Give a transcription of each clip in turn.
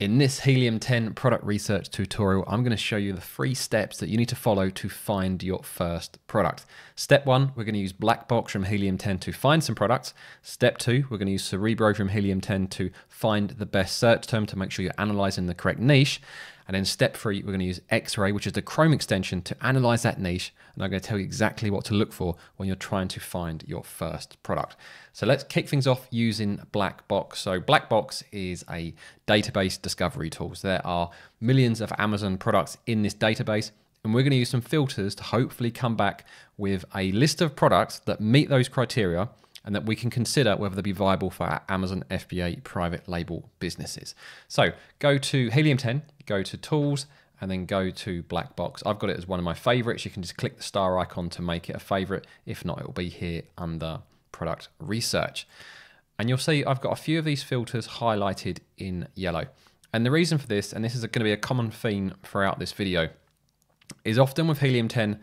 In this Helium 10 product research tutorial, I'm going to show you the three steps that you need to follow to find your first product. Step one, we're going to use Blackbox from Helium 10 to find some products. Step two, we're going to use Cerebro from Helium 10 to find the best search term to make sure you're analyzing the correct niche. And then step three, we're going to use X-Ray, which is the Chrome extension to analyze that niche. And I'm going to tell you exactly what to look for when you're trying to find your first product. So let's kick things off using Blackbox. So Blackbox is a database discovery tool. So there are millions of Amazon products in this database. And we're going to use some filters to hopefully come back with a list of products that meet those criteria and that we can consider whether they be viable for our Amazon FBA private label businesses. So go to Helium 10, go to Tools, and then go to black box. I've got it as one of my favorites. You can just click the star icon to make it a favorite. If not, it will be here under product research. And you'll see I've got a few of these filters highlighted in yellow. And the reason for this, and this is going to be a common theme throughout this video, is often with Helium 10,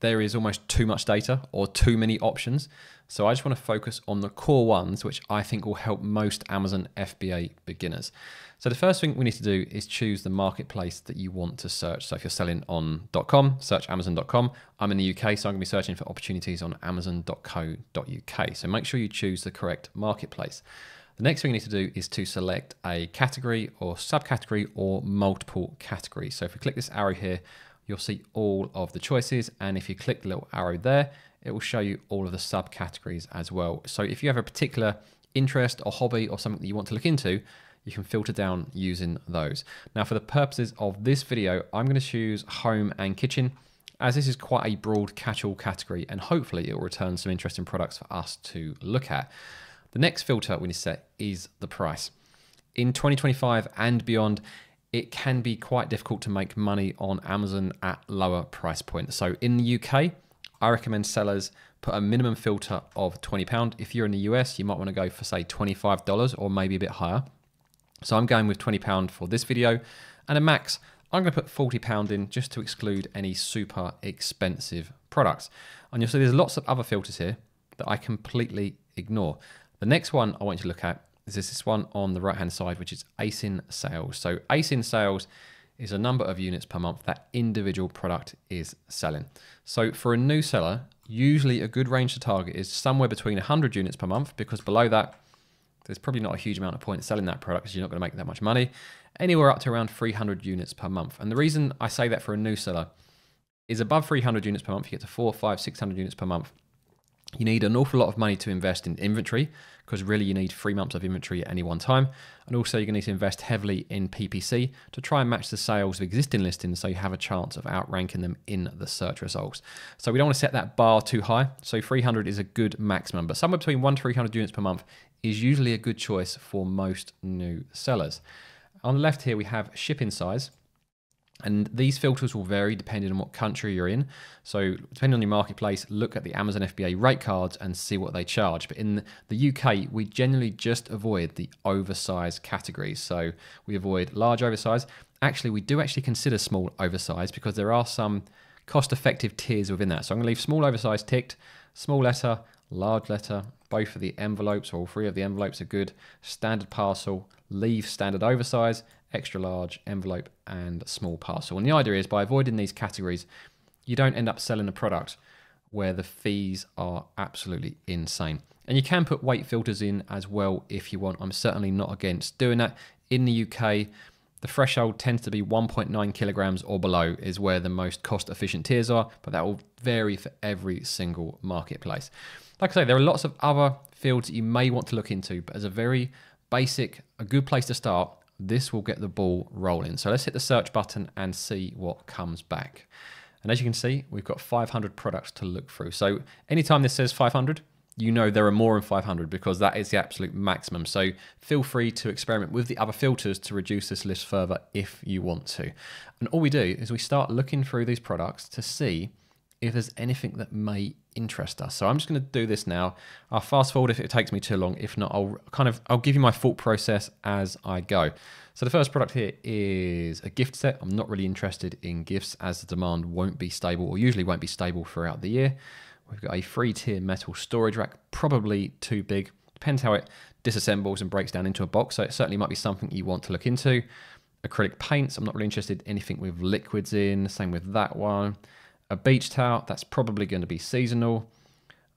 there is almost too much data or too many options. So I just want to focus on the core ones, which I think will help most Amazon FBA beginners. So the first thing we need to do is choose the marketplace that you want to search. So if you're selling on .com, search amazon.com. I'm in the UK, so I'm going to be searching for opportunities on amazon.co.uk. So make sure you choose the correct marketplace. The next thing you need to do is to select a category or subcategory or multiple categories. So if we click this arrow here, you'll see all of the choices. And if you click the little arrow there, it will show you all of the subcategories as well. So if you have a particular interest or hobby or something that you want to look into, you can filter down using those. Now for the purposes of this video, I'm gonna choose home and kitchen as this is quite a broad catch-all category and hopefully it will return some interesting products for us to look at. The next filter we need to set is the price. In 2025 and beyond, it can be quite difficult to make money on Amazon at lower price points. So in the UK, I recommend sellers put a minimum filter of £20. If you're in the US, you might want to go for say $25 or maybe a bit higher. So I'm going with £20 for this video and a max, I'm going to put £40 in just to exclude any super expensive products. And you'll see there's lots of other filters here that I completely ignore. The next one I want you to look at is this one on the right hand side, which is ASIN sales. So ASIN sales is a number of units per month that individual product is selling. So for a new seller, usually a good range to target is somewhere between 100 units per month because below that, there's probably not a huge amount of point selling that product because you're not going to make that much money. Anywhere up to around 300 units per month. And the reason I say that for a new seller is above 300 units per month, you get to four, five, 600 units per month you need an awful lot of money to invest in inventory because really you need three months of inventory at any one time. And also you're going to need to invest heavily in PPC to try and match the sales of existing listings so you have a chance of outranking them in the search results. So we don't want to set that bar too high. So 300 is a good maximum, but somewhere between one to 300 units per month is usually a good choice for most new sellers. On the left here, we have shipping size. And these filters will vary depending on what country you're in. So depending on your marketplace, look at the Amazon FBA rate cards and see what they charge. But in the UK, we generally just avoid the oversized categories. So we avoid large oversize. Actually, we do actually consider small oversize because there are some cost-effective tiers within that. So I'm gonna leave small oversize ticked, small letter, large letter, both of the envelopes or all three of the envelopes are good. Standard parcel, leave standard oversize, extra large, envelope, and small parcel. And the idea is by avoiding these categories, you don't end up selling a product where the fees are absolutely insane. And you can put weight filters in as well if you want. I'm certainly not against doing that. In the UK, the threshold tends to be 1.9 kilograms or below is where the most cost efficient tiers are, but that will vary for every single marketplace. Like I say, there are lots of other fields that you may want to look into, but as a very basic, a good place to start this will get the ball rolling. So let's hit the search button and see what comes back. And as you can see, we've got 500 products to look through. So anytime this says 500, you know there are more than 500 because that is the absolute maximum. So feel free to experiment with the other filters to reduce this list further if you want to. And all we do is we start looking through these products to see if there's anything that may interest us. So I'm just going to do this now. I'll fast forward if it takes me too long. If not, I'll kind of I'll give you my thought process as I go. So the first product here is a gift set. I'm not really interested in gifts as the demand won't be stable or usually won't be stable throughout the year. We've got a free tier metal storage rack, probably too big. Depends how it disassembles and breaks down into a box. So it certainly might be something you want to look into. Acrylic paints, I'm not really interested in anything with liquids in. Same with that one. A beach towel, that's probably going to be seasonal.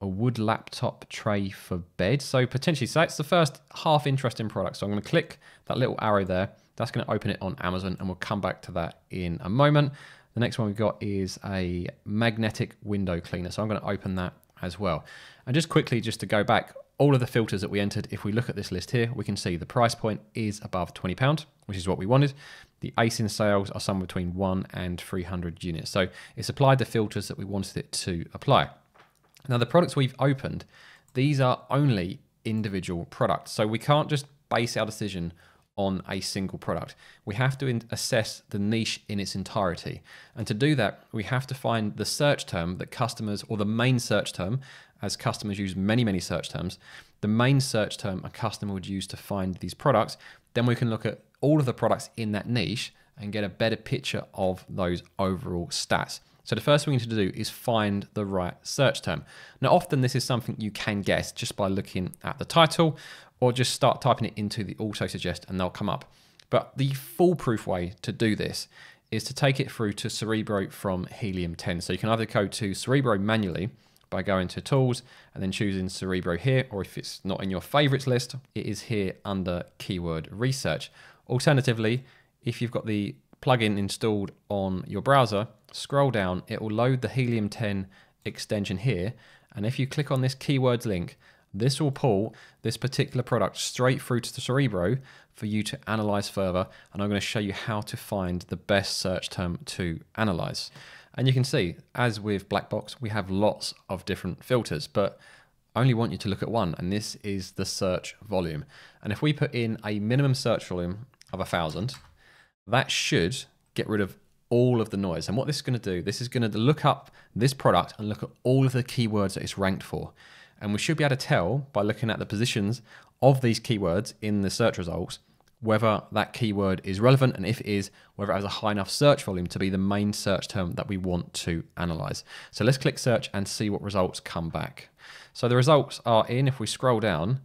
A wood laptop tray for bed. So potentially, so that's the first half interesting product. So I'm going to click that little arrow there. That's going to open it on Amazon and we'll come back to that in a moment. The next one we've got is a magnetic window cleaner. So I'm going to open that as well. And just quickly, just to go back, all of the filters that we entered, if we look at this list here, we can see the price point is above £20, which is what we wanted. The ASIN sales are somewhere between 1 and 300 units. So it's applied the filters that we wanted it to apply. Now the products we've opened, these are only individual products. So we can't just base our decision on a single product. We have to assess the niche in its entirety. And to do that, we have to find the search term that customers, or the main search term, as customers use many, many search terms, the main search term a customer would use to find these products. Then we can look at all of the products in that niche and get a better picture of those overall stats. So the first thing we need to do is find the right search term. Now, often this is something you can guess just by looking at the title or just start typing it into the auto suggest and they'll come up. But the foolproof way to do this is to take it through to Cerebro from Helium 10. So you can either go to Cerebro manually by going to tools and then choosing Cerebro here, or if it's not in your favorites list, it is here under keyword research. Alternatively, if you've got the plugin installed on your browser, scroll down, it will load the Helium 10 extension here. And if you click on this keywords link, this will pull this particular product straight through to the Cerebro for you to analyze further. And I'm going to show you how to find the best search term to analyze. And you can see, as with Blackbox, we have lots of different filters, but I only want you to look at one, and this is the search volume. And if we put in a minimum search volume of a thousand, that should get rid of all of the noise. And what this is going to do, this is going to look up this product and look at all of the keywords that it's ranked for. And we should be able to tell by looking at the positions of these keywords in the search results whether that keyword is relevant and if it is, whether it has a high enough search volume to be the main search term that we want to analyze. So let's click search and see what results come back. So the results are in, if we scroll down,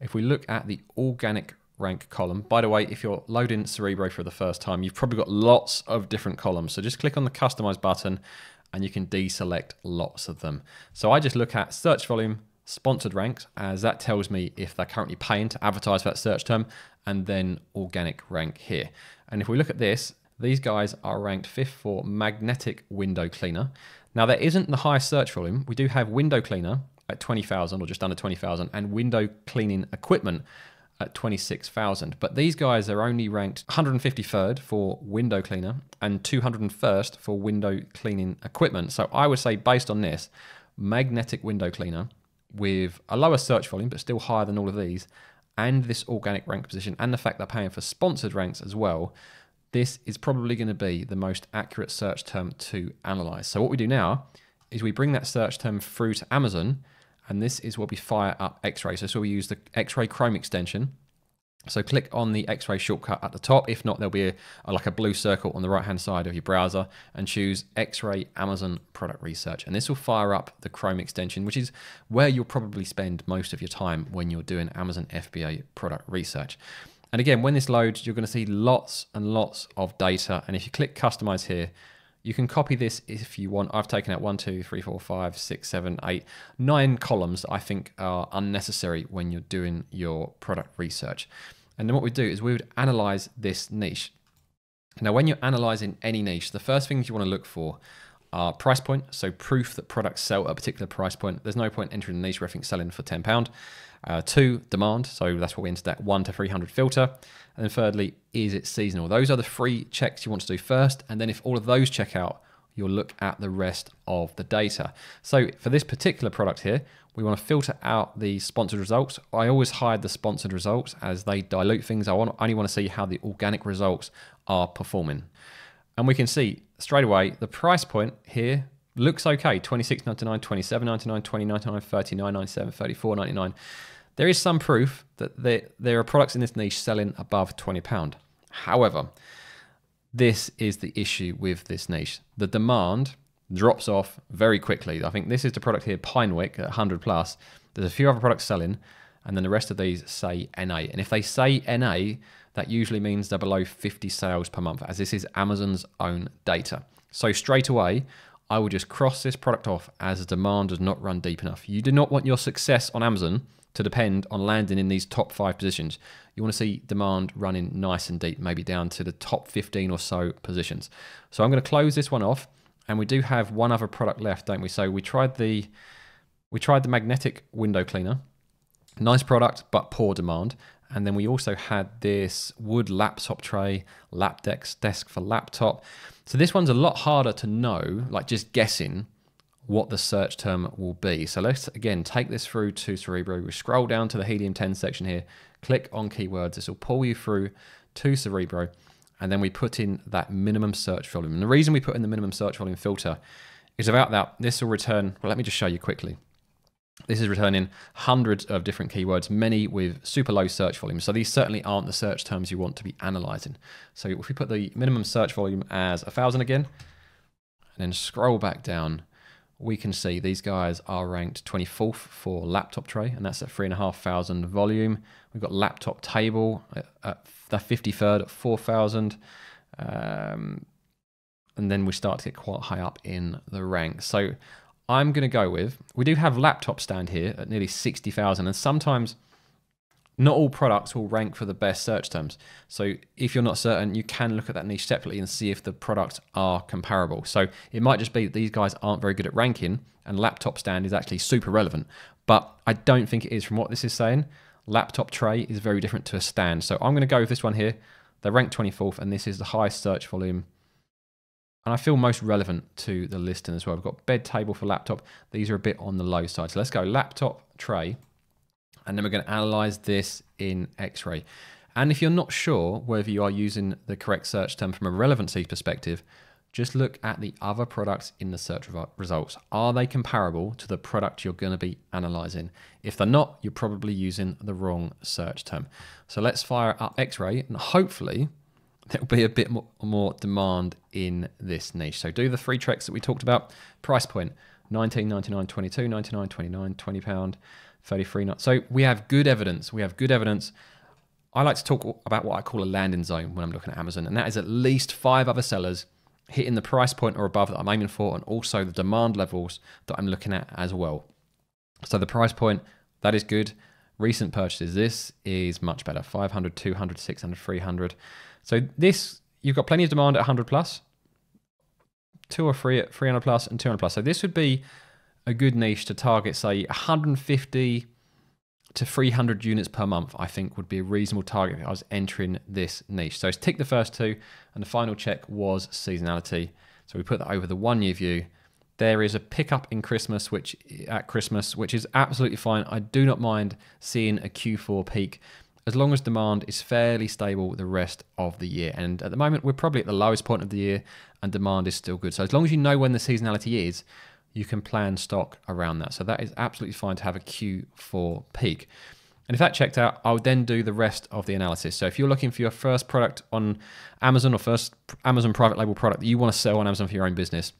if we look at the organic rank column. By the way, if you're loading Cerebro for the first time, you've probably got lots of different columns. So just click on the customize button and you can deselect lots of them. So I just look at search volume, sponsored ranks, as that tells me if they're currently paying to advertise for that search term, and then organic rank here. And if we look at this, these guys are ranked fifth for magnetic window cleaner. Now there isn't the highest search volume. We do have window cleaner at 20,000 or just under 20,000 and window cleaning equipment at 26,000. But these guys are only ranked 153rd for window cleaner and 201st for window cleaning equipment. So I would say based on this, magnetic window cleaner with a lower search volume, but still higher than all of these, and this organic rank position, and the fact they're paying for sponsored ranks as well, this is probably going to be the most accurate search term to analyze. So what we do now is we bring that search term through to Amazon, and this is where we fire up X-Ray. So, so we use the X-Ray Chrome extension so click on the X-ray shortcut at the top. If not, there'll be a, a, like a blue circle on the right-hand side of your browser and choose X-ray Amazon product research. And this will fire up the Chrome extension, which is where you'll probably spend most of your time when you're doing Amazon FBA product research. And again, when this loads, you're going to see lots and lots of data. And if you click customize here, you can copy this if you want. I've taken out one, two, three, four, five, six, seven, eight, nine columns I think are unnecessary when you're doing your product research. And then what we do is we would analyze this niche. Now, when you're analyzing any niche, the first things you want to look for are price point, so proof that products sell at a particular price point. There's no point entering a niche where I think selling for £10. Uh, two, demand, so that's what we entered that 1 to 300 filter. And then thirdly, is it seasonal? Those are the three checks you want to do first. And then if all of those check out, you'll look at the rest of the data. So for this particular product here, we want to filter out the sponsored results. I always hide the sponsored results as they dilute things. I want, only want to see how the organic results are performing. And we can see straight away the price point here looks okay 26.99 27.99 20.99 39.97 34.99 there is some proof that there, there are products in this niche selling above £20. However, this is the issue with this niche. The demand drops off very quickly. I think this is the product here, Pinewick at 100 plus. There's a few other products selling, and then the rest of these say NA. And if they say NA, that usually means they're below 50 sales per month, as this is Amazon's own data. So straight away, I will just cross this product off as the demand does not run deep enough. You do not want your success on Amazon to depend on landing in these top five positions. You want to see demand running nice and deep, maybe down to the top 15 or so positions. So I'm going to close this one off, and we do have one other product left, don't we? So we tried the we tried the magnetic window cleaner. Nice product, but poor demand. And then we also had this wood laptop tray, lap desk, desk for laptop. So this one's a lot harder to know, like just guessing what the search term will be. So let's again take this through to Cerebro. We scroll down to the Helium 10 section here, click on keywords. This will pull you through to Cerebro. And then we put in that minimum search volume. And the reason we put in the minimum search volume filter is about that. This will return, well, let me just show you quickly. This is returning hundreds of different keywords, many with super low search volumes. So these certainly aren't the search terms you want to be analyzing. So if we put the minimum search volume as a thousand again, and then scroll back down, we can see these guys are ranked 24th for laptop tray, and that's at 3,500 volume. We've got laptop table at, the 53rd at 4,000. Um, and then we start to get quite high up in the ranks. So I'm going to go with, we do have laptop stand here at nearly 60,000 and sometimes not all products will rank for the best search terms. So if you're not certain, you can look at that niche separately and see if the products are comparable. So it might just be that these guys aren't very good at ranking and laptop stand is actually super relevant. But I don't think it is from what this is saying. Laptop tray is very different to a stand. So I'm going to go with this one here. They're ranked 24th and this is the highest search volume and I feel most relevant to the listing as well. We've got bed table for laptop. These are a bit on the low side. So let's go laptop tray. And then we're going to analyze this in X-ray. And if you're not sure whether you are using the correct search term from a relevancy perspective, just look at the other products in the search results. Are they comparable to the product you're going to be analyzing? If they're not, you're probably using the wrong search term. So let's fire up X-ray and hopefully there'll be a bit more, more demand in this niche. So do the three treks that we talked about. Price point 19.99, 22, 99, 29, 20 pound, 33 not. So we have good evidence. We have good evidence. I like to talk about what I call a landing zone when I'm looking at Amazon, and that is at least five other sellers hitting the price point or above that I'm aiming for, and also the demand levels that I'm looking at as well. So the price point, that is good. Recent purchases, this is much better 500, 200, 600, 300. So this, you've got plenty of demand at 100 plus, two or three at 300 plus and 200 plus. So this would be a good niche to target, say 150 to 300 units per month, I think would be a reasonable target if I was entering this niche. So it's tick the first two, and the final check was seasonality. So we put that over the one year view. There is a pickup in Christmas, which at Christmas, which is absolutely fine. I do not mind seeing a Q4 peak as long as demand is fairly stable the rest of the year. And at the moment, we're probably at the lowest point of the year and demand is still good. So as long as you know when the seasonality is, you can plan stock around that. So that is absolutely fine to have a Q4 peak. And if that checked out, I would then do the rest of the analysis. So if you're looking for your first product on Amazon or first Amazon private label product that you want to sell on Amazon for your own business,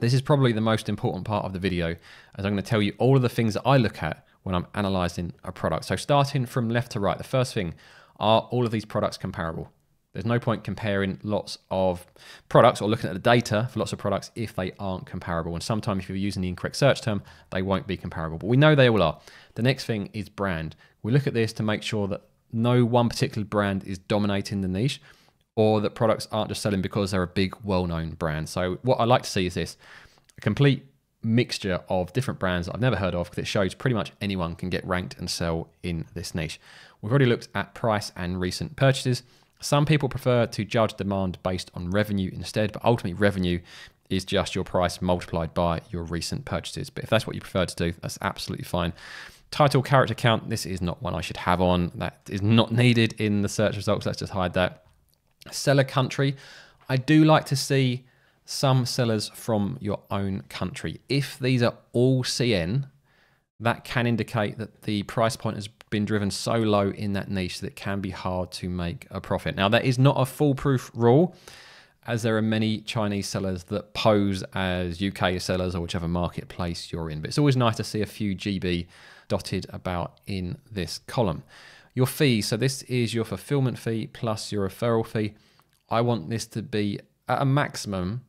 this is probably the most important part of the video as I'm going to tell you all of the things that I look at when I'm analyzing a product. So starting from left to right, the first thing, are all of these products comparable? There's no point comparing lots of products or looking at the data for lots of products if they aren't comparable. And sometimes if you're using the incorrect search term, they won't be comparable. But we know they all are. The next thing is brand. We look at this to make sure that no one particular brand is dominating the niche or that products aren't just selling because they're a big, well-known brand. So what I like to see is this, a complete mixture of different brands that I've never heard of because it shows pretty much anyone can get ranked and sell in this niche. We've already looked at price and recent purchases. Some people prefer to judge demand based on revenue instead, but ultimately revenue is just your price multiplied by your recent purchases. But if that's what you prefer to do, that's absolutely fine. Title character count, this is not one I should have on. That is not needed in the search results. Let's just hide that. Seller country, I do like to see some sellers from your own country. If these are all CN, that can indicate that the price point has been driven so low in that niche that it can be hard to make a profit. Now, that is not a foolproof rule, as there are many Chinese sellers that pose as UK sellers or whichever marketplace you're in. But it's always nice to see a few GB dotted about in this column. Your fee, so this is your fulfillment fee plus your referral fee. I want this to be at a maximum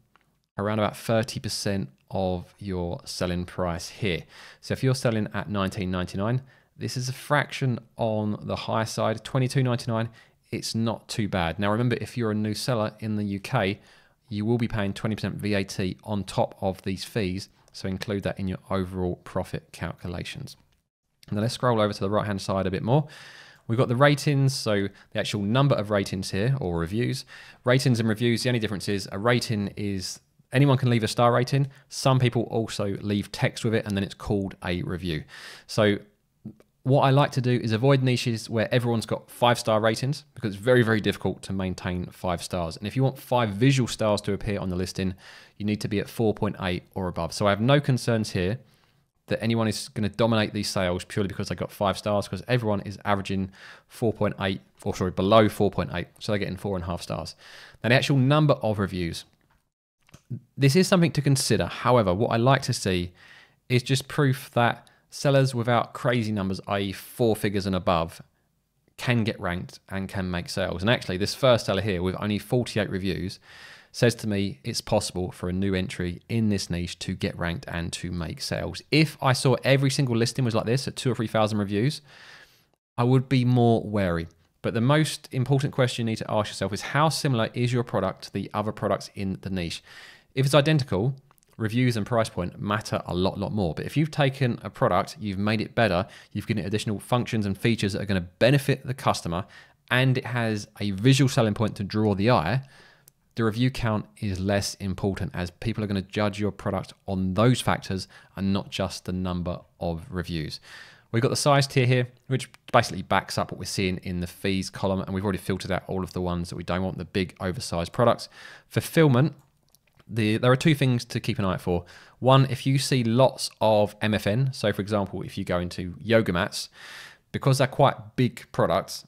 around about 30% of your selling price here. So if you're selling at 19.99, this is a fraction on the high side, 22.99. It's not too bad. Now remember, if you're a new seller in the UK, you will be paying 20% VAT on top of these fees. So include that in your overall profit calculations. Now let's scroll over to the right hand side a bit more. We've got the ratings, so the actual number of ratings here or reviews. Ratings and reviews, the only difference is a rating is anyone can leave a star rating. Some people also leave text with it and then it's called a review. So what I like to do is avoid niches where everyone's got five star ratings because it's very, very difficult to maintain five stars. And if you want five visual stars to appear on the listing, you need to be at 4.8 or above. So I have no concerns here that anyone is going to dominate these sales purely because they got five stars because everyone is averaging 4.8 or sorry, below 4.8. So they're getting four and a half stars. Now the actual number of reviews, this is something to consider. However, what I like to see is just proof that sellers without crazy numbers, i.e., four figures and above, can get ranked and can make sales. And actually, this first seller here with only 48 reviews says to me it's possible for a new entry in this niche to get ranked and to make sales. If I saw every single listing was like this at two or 3,000 reviews, I would be more wary. But the most important question you need to ask yourself is how similar is your product to the other products in the niche? If it's identical, reviews and price point matter a lot, lot more. But if you've taken a product, you've made it better, you've given it additional functions and features that are going to benefit the customer, and it has a visual selling point to draw the eye, the review count is less important as people are going to judge your product on those factors and not just the number of reviews. We've got the size tier here, which basically backs up what we're seeing in the fees column, and we've already filtered out all of the ones that we don't want, the big oversized products. Fulfillment, the, there are two things to keep an eye out for. One, if you see lots of MFN, so for example, if you go into yoga mats, because they're quite big products,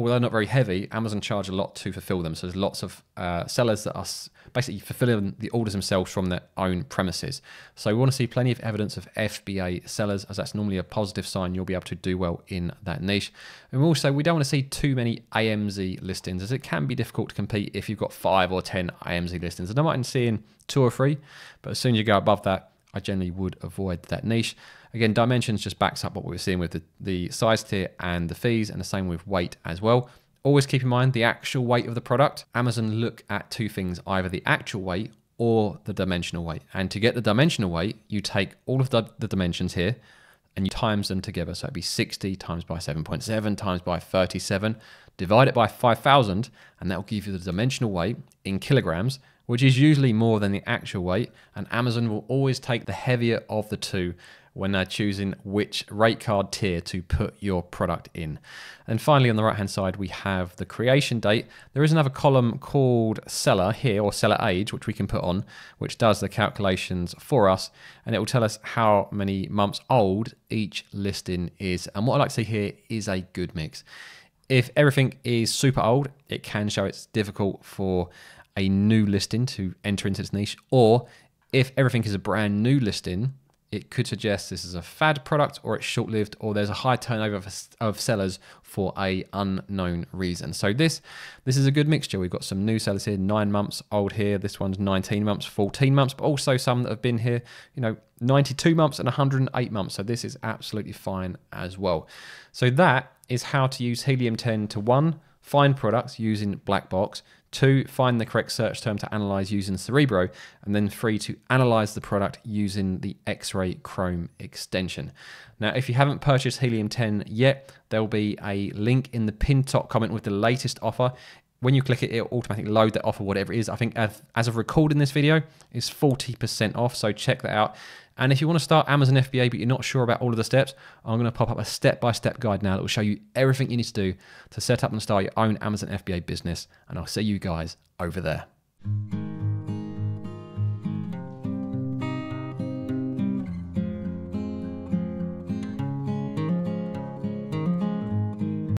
although not very heavy, Amazon charge a lot to fulfill them. So there's lots of uh, sellers that are basically fulfilling the orders themselves from their own premises. So we want to see plenty of evidence of FBA sellers, as that's normally a positive sign you'll be able to do well in that niche. And also, we don't want to see too many AMZ listings, as it can be difficult to compete if you've got five or 10 AMZ listings. And I don't mind seeing two or three, but as soon as you go above that, I generally would avoid that niche. Again, dimensions just backs up what we were seeing with the, the size tier and the fees, and the same with weight as well. Always keep in mind the actual weight of the product. Amazon look at two things, either the actual weight or the dimensional weight. And to get the dimensional weight, you take all of the, the dimensions here and you times them together. So it'd be 60 times by 7.7 times by 37, divide it by 5,000, and that will give you the dimensional weight in kilograms, which is usually more than the actual weight. And Amazon will always take the heavier of the two when they're choosing which rate card tier to put your product in. And finally, on the right hand side, we have the creation date. There is another column called seller here, or seller age, which we can put on, which does the calculations for us. And it will tell us how many months old each listing is. And what I like to see here is a good mix. If everything is super old, it can show it's difficult for a new listing to enter into this niche. Or if everything is a brand new listing, it could suggest this is a fad product or it's short-lived or there's a high turnover of, of, sellers for a unknown reason. So this this is a good mixture. We've got some new sellers here, nine months old here. This one's 19 months, 14 months, but also some that have been here, you know, 92 months and 108 months. So this is absolutely fine as well. So that is how to use Helium 10 to one, find products using Black Box, Two, find the correct search term to analyze using Cerebro. And then three, to analyze the product using the X-Ray Chrome extension. Now, if you haven't purchased Helium 10 yet, there'll be a link in the pinned top comment with the latest offer. When you click it, it'll automatically load that offer, whatever it is. I think as, as of recording this video, is 40% off. So check that out. And if you want to start Amazon FBA, but you're not sure about all of the steps, I'm going to pop up a step-by-step guide now that will show you everything you need to do to set up and start your own Amazon FBA business. And I'll see you guys over there.